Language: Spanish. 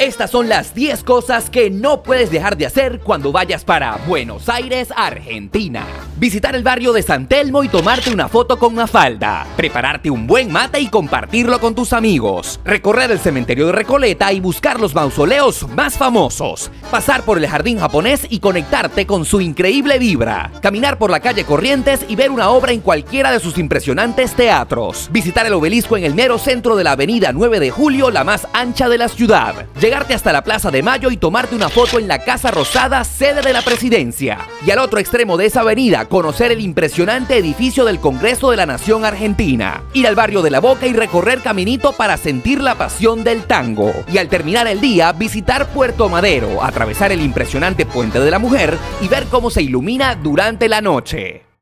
Estas son las 10 cosas que no puedes dejar de hacer cuando vayas para Buenos Aires, Argentina. Visitar el barrio de San Telmo y tomarte una foto con una falda. Prepararte un buen mate y compartirlo con tus amigos. Recorrer el cementerio de Recoleta y buscar los mausoleos más famosos. Pasar por el jardín japonés y conectarte con su increíble vibra. Caminar por la calle Corrientes y ver una obra en cualquiera de sus impresionantes teatros. Visitar el obelisco en el mero centro de la avenida 9 de Julio, la más ancha de la ciudad llegarte hasta la Plaza de Mayo y tomarte una foto en la Casa Rosada, sede de la presidencia. Y al otro extremo de esa avenida, conocer el impresionante edificio del Congreso de la Nación Argentina. Ir al barrio de La Boca y recorrer Caminito para sentir la pasión del tango. Y al terminar el día, visitar Puerto Madero, atravesar el impresionante Puente de la Mujer y ver cómo se ilumina durante la noche.